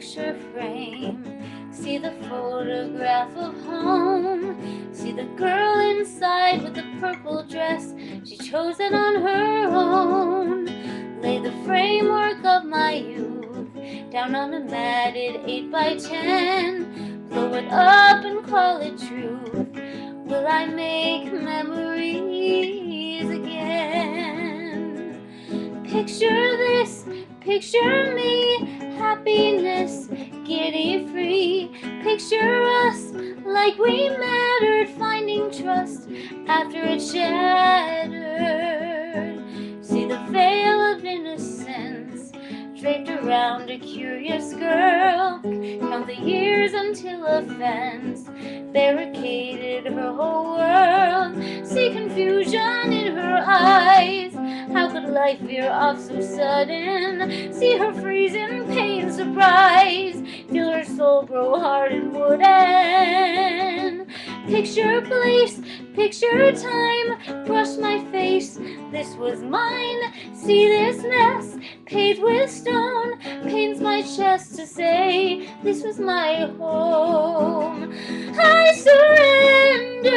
picture frame. See the photograph of home. See the girl inside with the purple dress. She chose it on her own. Lay the framework of my youth down on a matted 8 by 10 Blow it up and call it truth. Will I make memories again? Picture this, picture me, happiness, giddy free. Picture us like we mattered, finding trust after it shattered. See the veil of innocence draped around a curious girl. Count the years until a fence barricaded her whole world. See confusion in her eyes. How could life veer off so sudden? See her freeze in pain, surprise. Feel her soul grow hard and wooden. Picture place, picture time. Brush my face. This was mine. See this mess, paved with stone. Pains my chest to say this was my home. I surrender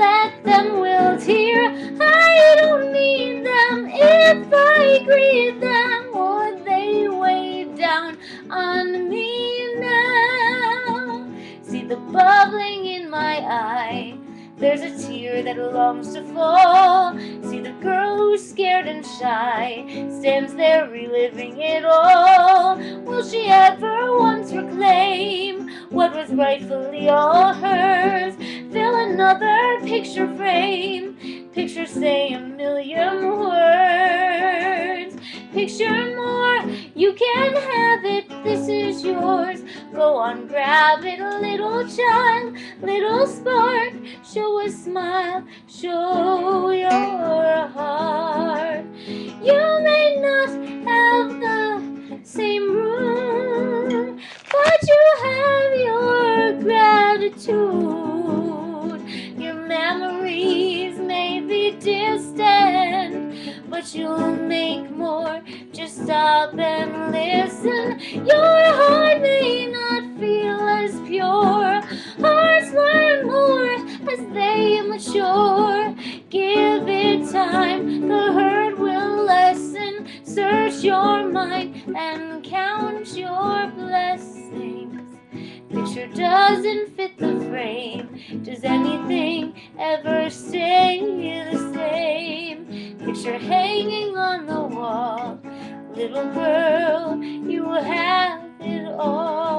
Let them wilt here. I don't need them if I grieve them. Would they weigh down on me now? See the bubbling in my eye. There's a tear that longs to fall. See the girl who's scared and shy stands there reliving it all. Will she ever once reclaim what was rightfully all hers? Fill another picture frame. Picture say a million words. Picture more, you can have it. This is yours. Go on, grab it, little child, little spark. Show a smile, show your heart. You may not have the same room, but you have your gratitude. But you'll make more. Just stop and listen. Your heart may not feel as pure. Hearts learn more as they mature. Give it time, the hurt will lessen. Search your mind and count your blessings. Picture doesn't fit the frame. Does anything ever stay the? picture hanging on the wall. Little girl, you have it all.